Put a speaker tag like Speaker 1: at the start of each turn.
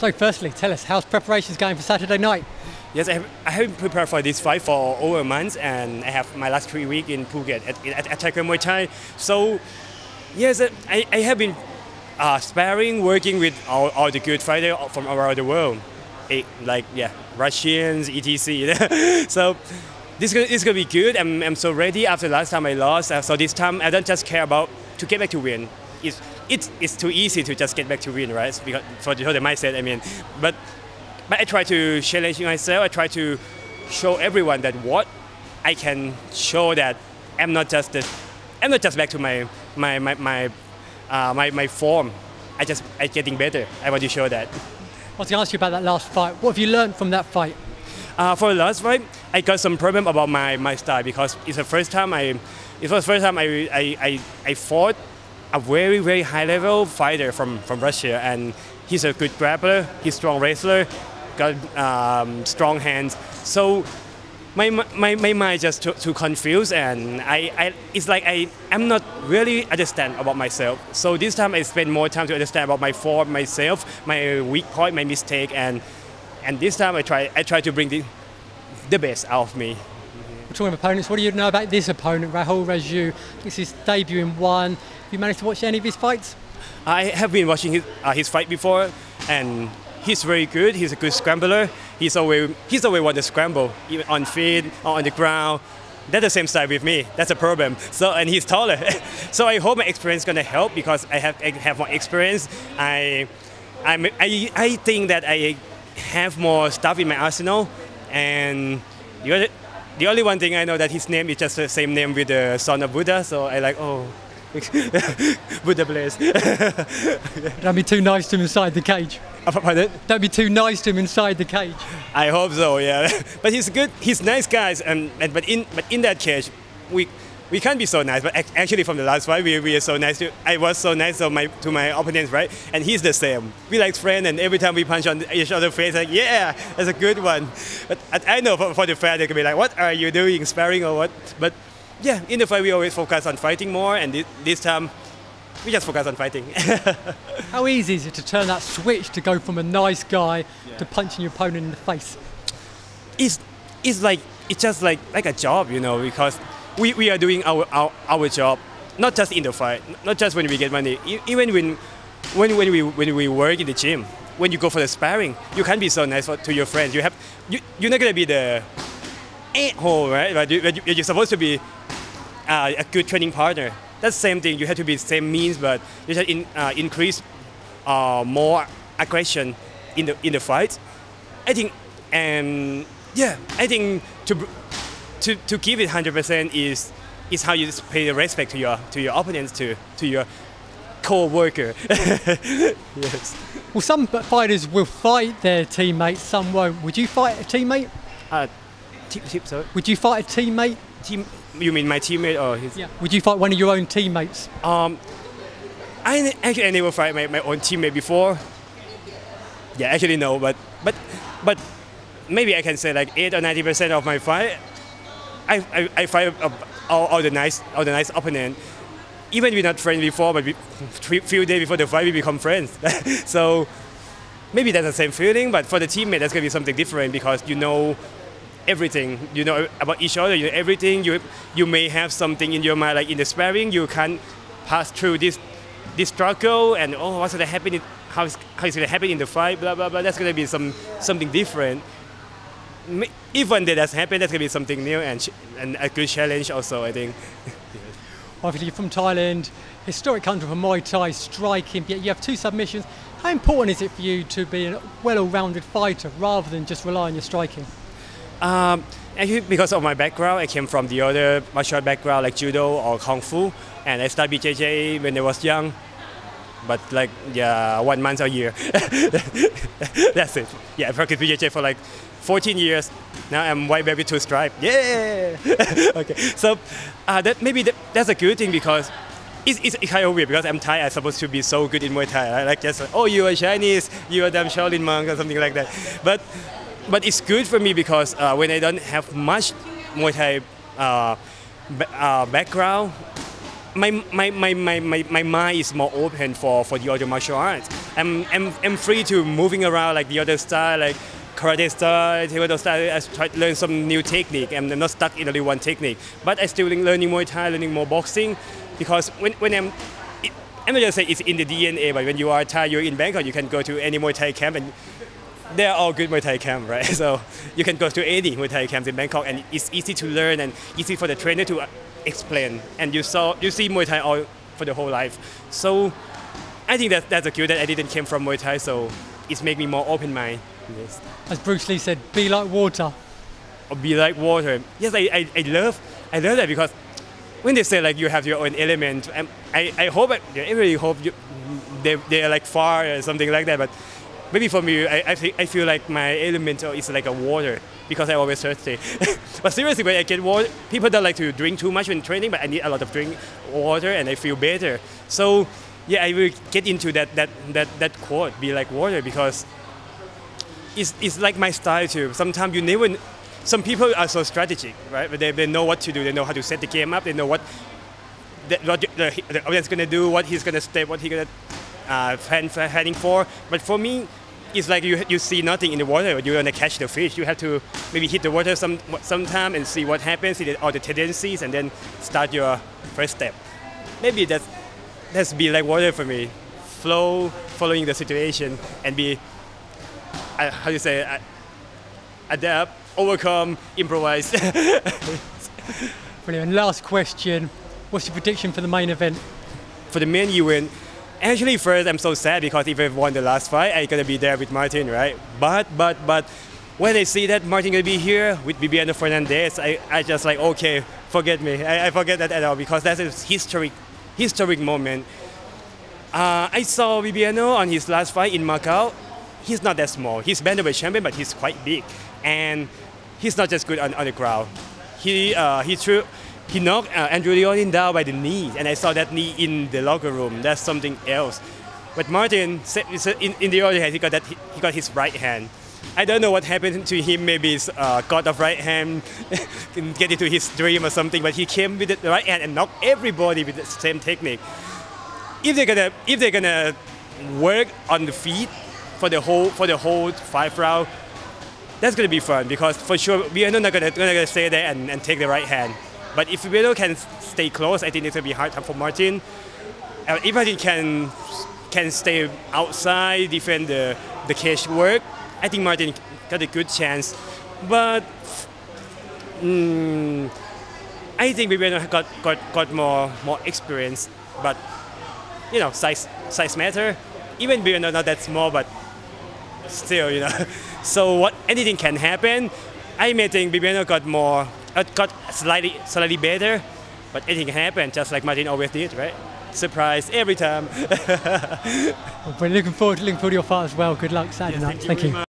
Speaker 1: So, firstly, tell us how's preparations going for Saturday night?
Speaker 2: Yes, I have, I have prepared for this fight for over a month, and I have my last three weeks in Phuket at, at Attacker Muay Thai. So, yes, I, I have been uh, sparring, working with all, all the good fighters from around the world, it, like yeah, Russians, etc. so, this is gonna be good. I'm, I'm so ready after last time I lost. Uh, so this time I don't just care about to get back to win. It's, it's, it's too easy to just get back to win, right? Because for the, for the mindset, I mean, but but I try to challenge myself. I try to show everyone that what I can show that I'm not just the, I'm not just back to my my my my, uh, my, my form. I just I'm getting better. I want to show that.
Speaker 1: I was going to ask you about that last fight. What have you learned from that fight?
Speaker 2: Uh, for the last fight, I got some problem about my, my style because it's the first time I, it was the first time I, I, I, I fought a very very high level fighter from, from Russia and he's a good grappler, he's strong wrestler, got um, strong hands. So my, my, my mind just too, too confused and I, I, it's like I, I'm not really understand about myself. So this time I spend more time to understand about my form, myself, my weak point, my mistake and and this time I try I try to bring the, the best out of me.
Speaker 1: We're talking opponents. What do you know about this opponent, Rahul Raju? This is debut in one. Have you managed to watch any of his fights?
Speaker 2: I have been watching his, uh, his fight before, and he's very good. He's a good scrambler. He's always he's always want to scramble, even on feet or on the ground. That's the same style with me. That's a problem. So and he's taller. so I hope my experience is gonna help because I have I have more experience. I I'm, I I think that I have more stuff in my arsenal, and the other, the only one thing I know that his name is just the same name with the son of Buddha. So I like oh. Buddha bless.
Speaker 1: Don't be too nice to him inside the cage.
Speaker 2: Uh, pardon?
Speaker 1: Don't be too nice to him inside the cage.
Speaker 2: I hope so, yeah. But he's good. He's nice guys, and, and but in but in that cage, we we can't be so nice, but actually from the last fight, we, we are so nice. To, I was so nice to my, to my opponents, right? And he's the same. We like friends, and every time we punch on each other's face, like, yeah, that's a good one. But I know for, for the fan, they can be like, what are you doing, sparring or what? But yeah, in the fight, we always focus on fighting more, and this, this time, we just focus on fighting.
Speaker 1: How easy is it to turn that switch to go from a nice guy yeah. to punching your opponent in the face?
Speaker 2: It's, it's like, it's just like, like a job, you know, because we, we are doing our, our, our job, not just in the fight, not just when we get money, even when, when, when, we, when we work in the gym, when you go for the sparring, you can't be so nice for, to your friends. You have, you, you're not going to be the a-hole, right? But you, you're supposed to be uh, a good training partner. That's the same thing. You have to be the same means, but you should in, uh, increase uh, more aggression in the in the fight. I think, and yeah, I think to to, to give it 100% is is how you pay the respect to your to your opponents to to your co-worker. yes.
Speaker 1: Well, some fighters will fight their teammates, some won't. Would you fight a teammate?
Speaker 2: Uh, t- t- sorry.
Speaker 1: Would you fight a teammate?
Speaker 2: Team? You mean my teammate or his?
Speaker 1: Yeah. Would you fight one of your own teammates?
Speaker 2: Um, I actually I never fight my, my own teammate before. Yeah, actually no, but but but maybe I can say like eight or ninety percent of my fight I, I, I fight uh, all, all, the nice all the nice opponent. Even if we're not friends before, but we, few days before the fight we become friends. so maybe that's the same feeling, but for the teammate that's gonna be something different because you know everything. You know about each other. You know everything. You you may have something in your mind like in the sparring you can't pass through this this struggle and oh what's gonna happen? how is how is gonna happen in the fight? Blah blah blah. That's gonna be some something different if one day that's happened, that's gonna be something new and, and a good challenge also, I think.
Speaker 1: Obviously, you're from Thailand, historic country for Muay Thai, striking, yet you have two submissions. How important is it for you to be a well-rounded fighter rather than just rely on your striking?
Speaker 2: Um, actually, because of my background, I came from the other martial background like judo or kung fu, and I started BJJ when I was young. But like, yeah, one month a year. That's it. Yeah, I practiced BJJ for like 14 years. Now I'm white with two stripe. Yeah. okay. So uh, that maybe that, that's a good thing because it's, it's kind of weird because I'm Thai. I'm supposed to be so good in Muay Thai. Right? Like just oh you are Chinese, you are damn Shaolin monk or something like that. But but it's good for me because uh, when I don't have much Muay Thai uh, uh, background, my, my, my, my, my, my mind is more open for, for the other martial arts I'm, I'm, I'm free to moving around like the other style, like karate style, taekwondo style. I try to learn some new technique. I'm not stuck in only one technique. But I still learning Muay Thai, learning more boxing, because when, when I'm I'm not just say it's in the DNA, but when you are Thai, you're in Bangkok, you can go to any Muay Thai camp and they're all good Muay Thai camp, right? So you can go to any Muay Thai camps in Bangkok and it's easy to learn and easy for the trainer to uh, explain. And you saw you see Muay Thai all for the whole life. So I think that that's a skill that I didn't came from Muay Thai, so it's made me more open mind. Yes.
Speaker 1: As Bruce Lee said, be like water.
Speaker 2: Or be like water. Yes, I, I, I love I love that because when they say like you have your own element, um, I, I hope, I really hope you, they, they're like fire or something like that. But maybe for me, I, I, I feel like my element is like a water because I always thirsty. but seriously, when I get water, people don't like to drink too much when training, but I need a lot of drink water and I feel better. So yeah, I will get into that that that that quote, be like water, because it's, it's like my style too. Sometimes you never some people are so strategic, right? They, they know what to do. They know how to set the game up. They know what the, what the, the audience going to do, what he's going to step, what he's going to uh, heading for. But for me, it's like you, you see nothing in the water. You want to catch the fish. You have to maybe hit the water some sometime and see what happens, see all the tendencies, and then start your first step. Maybe that's that's be like water for me. Flow, following the situation, and be how do you say adapt overcome, improvise.
Speaker 1: Brilliant. Last question. What's your prediction for the main event?
Speaker 2: For the main event, actually first I'm so sad because if I won the last fight, I'm gonna be there with Martin, right? But but but when I see that Martin gonna be here with Bibiano Fernandes, I, I just like okay, forget me. I, I forget that at all because that's a historic historic moment. Uh, I saw Bibiano on his last fight in Macau. He's not that small. He's bantamweight champion, but he's quite big. And he's not just good on, on the ground. He uh, he threw he knocked uh, Andrew Leonin down by the knee, and I saw that knee in the locker room. That's something else. But Martin in, in the audience, he got that he got his right hand. I don't know what happened to him. Maybe his uh, god of right hand get into his dream or something. But he came with the right hand and knocked everybody with the same technique. If they're gonna if they're gonna work on the feet for the whole for the whole five round, that's going to be fun because for sure we are not going to stay there and, and take the right hand. But if Vieto can stay close, I think it's going to be hard time for Martin. Uh, if Martin can can stay outside, defend the, the cage work, I think Martin got a good chance. But mm, I think Bibiano got, got, got more more experience. But you know, size size matter. Even Bibiano not that small, but still, you know. So what anything can happen. I may think Bibiano got more, uh, got slightly slightly better, but anything can happen, just like Martin always did, right? Surprise every time.
Speaker 1: well, we're looking forward to looking forward to your fight as well. Good luck Saturday night. thank, thank you.